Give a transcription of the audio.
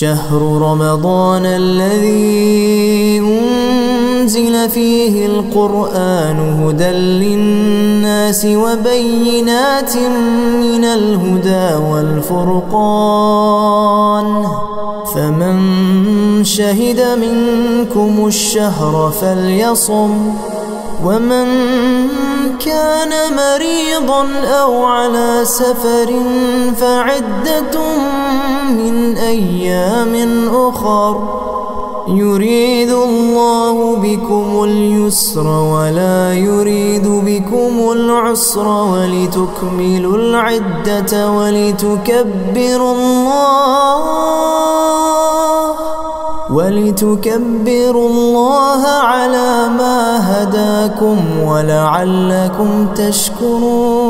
شهر رمضان الذي أنزل فيه القرآن هدى للناس وبينات من الهدى والفرقان فمن شهد منكم الشهر فليصم ومن كان مريضا أو على سفر فعدة من أيام أخر يريد الله بكم اليسر ولا يريد بكم العسر ولتكملوا العدة ولتكبروا الله ولتكبروا الله هداكم ولعلكم تشكرون